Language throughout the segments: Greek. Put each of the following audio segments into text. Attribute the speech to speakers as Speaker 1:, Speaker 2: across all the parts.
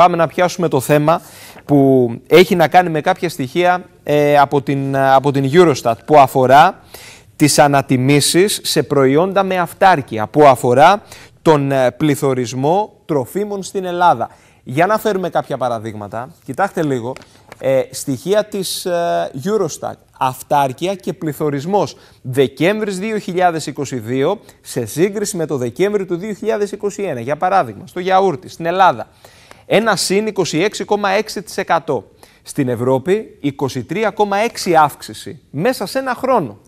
Speaker 1: Πάμε να πιάσουμε το θέμα που έχει να κάνει με κάποια στοιχεία ε, από, την, από την Eurostat που αφορά τις ανατιμήσεις σε προϊόντα με αυτάρκεια, που αφορά τον ε, πληθωρισμό τροφίμων στην Ελλάδα. Για να φέρουμε κάποια παραδείγματα, κοιτάξτε λίγο, ε, στοιχεία της ε, Eurostat, αυτάρκεια και πληθωρισμός Δεκέμβρης 2022 σε σύγκριση με το Δεκέμβρη του 2021. Για παράδειγμα, στο γιαούρτι, στην Ελλάδα, ένα συν 26,6%. Στην Ευρώπη, 23,6% αύξηση μέσα σε ένα χρόνο.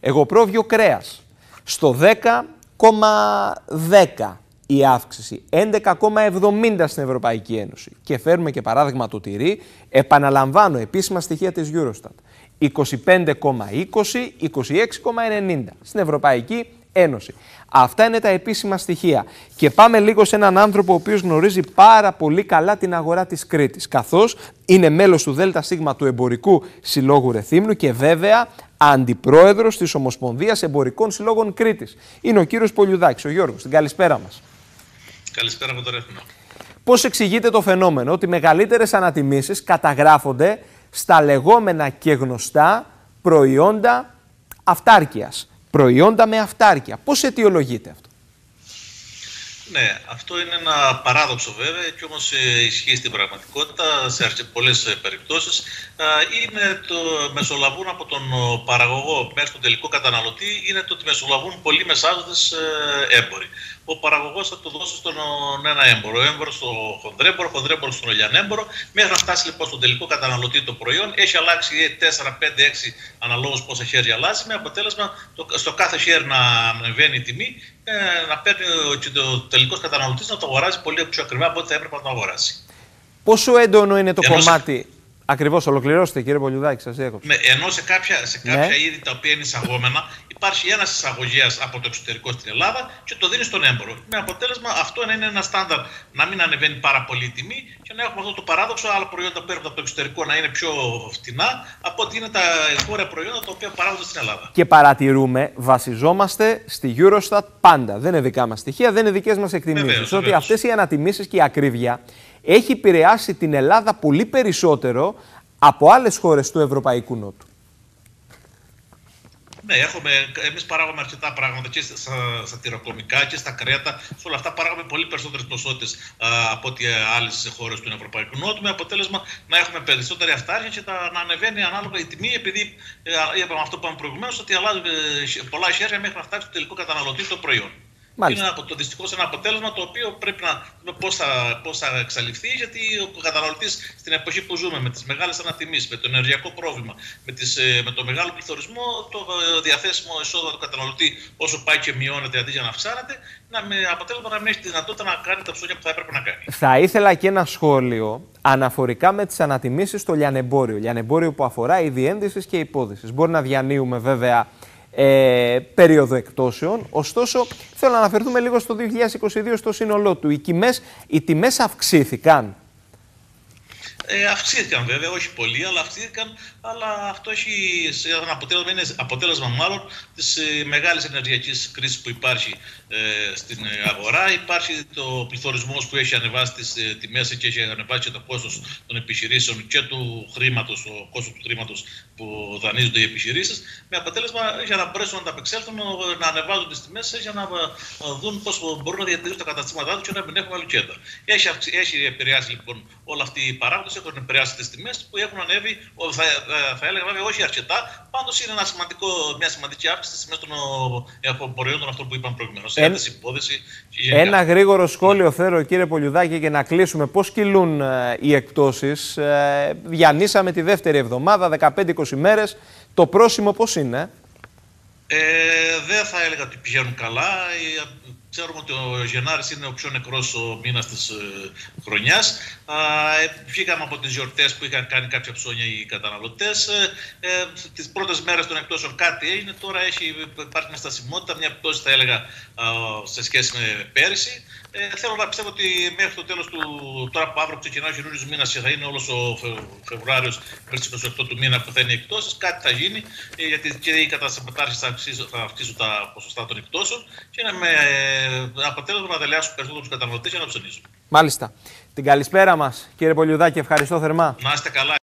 Speaker 1: Εγωπρόβιο κρέας, στο 10,10% η αύξηση 11,70 στην Ευρωπαϊκή Ένωση. Και φέρνουμε και παράδειγμα το τυρί, επαναλαμβάνω επίσημα στοιχεία της Eurostat. 25,20, 26,90 στην Ευρωπαϊκή Ένωση. Αυτά είναι τα επίσημα στοιχεία. Και πάμε λίγο σε έναν άνθρωπο ο οποίος γνωρίζει πάρα πολύ καλά την αγορά της Κρήτης, καθώς είναι μέλος του ΔΣ του Εμπορικού Συλλόγου Ρεθύμνου και βέβαια αντιπρόεδρος της Ομοσπονδίας Εμπορικών Συλλόγων Κρήτης. Είναι ο κύριος Πολιουδάκης, ο Γιώργος. Την καλησπέρα μας.
Speaker 2: Καλησπέρα από το Ρέθμινο.
Speaker 1: Πώς εξηγείται το φαινόμενο ότι μεγαλύτερες ανατιμήσεις καταγράφονται στα λεγόμενα και γνωστά προϊόντα αυτάρκειας; Προϊόντα με αυτάρκεια. Πώς αιτιολογείται αυτό;
Speaker 2: Ναι, αυτό είναι ένα παράδοξο βέβαια και όμως ε, ισχύει στην πραγματικότητα σε πολλές ε, περιπτώσεις. Είναι το μεσολαβούν από τον παραγωγό μέχρι τον τελικό καταναλωτή είναι το ότι μεσολαβούν πολλοί μεσάζοντες ε, έμποροι ο παραγωγός θα το δώσει στον ένα έμπορο. Ο έμπορο στο χονδρέμπορο, ο χονδρέμπορο στον ολιανέμπορο. Μέχρι να φτάσει λοιπόν στον τελικό καταναλωτή το προϊόν, έχει αλλάξει 4, 5, 6 αναλόγως πόσα χέρια αλλάζει, με αποτέλεσμα το, στο κάθε χέρι να ανεβαίνει η τιμή, ε, να παίρνει ο, ο τελικός καταναλωτής να το αγοράζει πολύ πιο ακριβά από ό,τι θα έπρεπε να το αγοράσει.
Speaker 1: Πόσο έντονο είναι το κομμάτι. Ακριβώς, ολοκληρώστε κύριε Πολιουδάκη, σας έχω.
Speaker 2: Ναι, ενώ σε κάποια, σε κάποια ναι. είδη τα οποία είναι εισαγόμενα, υπάρχει ένας εισαγωγέας από το εξωτερικό στην Ελλάδα και το δίνει στον έμπορο. Με αποτέλεσμα αυτό να είναι ένα στάνταρ να μην ανεβαίνει πάρα πολύ η τιμή και να έχουμε αυτό το παράδοξο άλλα προϊόντα που έρχονται από το εξωτερικό να είναι πιο φτηνά από ότι είναι τα εγχώρια προϊόντα τα οποία παράγονται στην Ελλάδα.
Speaker 1: Και παρατηρούμε, βασιζόμαστε στη Eurostat πάντα. Δεν είναι δικά μας στοιχεία, δεν είναι δικές μας εκτιμήσεις. Ότι αυτές οι ανατιμήσεις και η ακρίβεια έχει επηρεάσει την Ελλάδα πολύ περισσότερο από άλλες χώρες του Ευρωπαϊκού Νότου.
Speaker 2: Ναι, έχουμε, εμείς παράγουμε αρκετά πράγματα και στα, στα τυροκομικά και στα κρέατα. Σε όλα αυτά παράγουμε πολύ περισσότερες ποσότητες από ό,τι άλλες χώρες του Ευρωπαϊκού Νότου με αποτέλεσμα να έχουμε περισσότερη αυτάρκεια και τα, να ανεβαίνει ανάλογα η τιμή επειδή ε, είπαμε αυτό που είπαμε προηγουμένως ότι αλλάζει ε, πολλά χέρια μέχρι να φτάσει το τελικό καταναλωτή το προϊόν. Μάλιστα. Είναι το δυστυχώς ένα αποτέλεσμα το οποίο πρέπει να δούμε πώς θα, πώς θα εξαλειφθεί, γιατί ο καταναλωτής στην εποχή που ζούμε, με τις μεγάλες ανατιμήσεις, με το ενεργειακό πρόβλημα, με, τις, ε, με το μεγάλο πληθωρισμό, το ε, διαθέσιμο εισόδημα του καταναλωτή όσο πάει και μειώνεται αντί για να αυξάνεται, να με αποτέλεσμα να μην έχει τη δυνατότητα να κάνει τα ψώνια που θα έπρεπε να κάνει.
Speaker 1: Θα ήθελα και ένα σχόλιο αναφορικά με τις ανατιμήσεις στο λιανεμπόριο. Λιανεμπόριο που αφορά η διένδυση και υπόδησης. Μπορεί να διανύουμε βέβαια ε, περίοδο εκτόσεων. Ωστόσο, θέλω να αναφερθούμε λίγο στο 2022 στο σύνολό του. Οι τιμές, οι τιμές αυξήθηκαν.
Speaker 2: Ε, αυξήθηκαν βέβαια, όχι πολύ, αλλά αυξήθηκαν. Αλλά αυτό έχει ένα αποτέλεσμα, είναι αποτέλεσμα μάλλον της ε, μεγάλης ενεργειακής κρίσης που υπάρχει ε, στην αγορά. Υπάρχει το πληθωρισμός που έχει ανεβάσει τις ε, τιμές και έχει ανεβάσει και το κόστος των επιχειρήσεων και του χρήματος, το κόστος του χρήματος που δανείζονται οι επιχειρήσεις. Με αποτέλεσμα για να μπορέσουν να ανταπεξέλθουν, να ανεβάζουν τις τιμές για να δουν πώς μπορούν να διατηρήσουν τα καταστήματά τους και να μην έχουν αλουκέτα. Έχει, έχει επηρεάσει λοιπόν όλα αυτοί οι παράγοντε, έχουν επηρεάσει τι τιμές που έχουν ανέβει, θα, θα έλεγα βέβαια όχι αρκετά. Πάντως είναι ένα σημαντικό, μια σημαντική αύξηση στις τιμές των προϊόντων αυτών που είπαμε προηγουμένως.
Speaker 1: Εν... Ένα γρήγορο σχόλιο θέλω κύριε Πολιουδάκη για να κλείσουμε. Πώς κυλούν ε, οι εκτόσει. Ε, διανύσαμε τη δεύτερη εβδομάδα, 15-20 μέρες. Το πρόσημο πώς είναι;
Speaker 2: Ε, δεν θα έλεγα ότι πηγαίνουν καλά. Ξέρουμε ότι ο Γενάρης είναι ο πιο νεκρός ο μήνας της ε, χρονιάς. Ε, βγήκαμε από τις γιορτές που είχαν κάνει κάποια ψώνια οι καταναλωτές. Ε, ε, τις πρώτες μέρες των εκτόσεων κάτι έγινε. Τώρα έχει, υπάρχει μια στασιμότητα, μια πτώση θα έλεγα σε σχέση με πέρυσι. Ε, θέλω να πιστεύω ότι μέχρι το τέλος του. Τώρα που αύριο ξεκινάει ο καινούριο μήνας και θα είναι όλος ο Φεβρουάριος μέχρι τις 28 του μήνα που θα είναι εκτόσεις, κάτι θα γίνει. Ε, γιατί και οι καταστηματάρχε θα, θα αυξήσουν τα ποσοστά των εκτόσεων και να με ε, αποτέλεσμα να δελεάσουν περισσότερους καταναλωτές για να ψωνίσουν.
Speaker 1: Μάλιστα. Την καλησπέρα μας, κύριε Πολιουδάκη, ευχαριστώ θερμά.
Speaker 2: Να είστε καλά.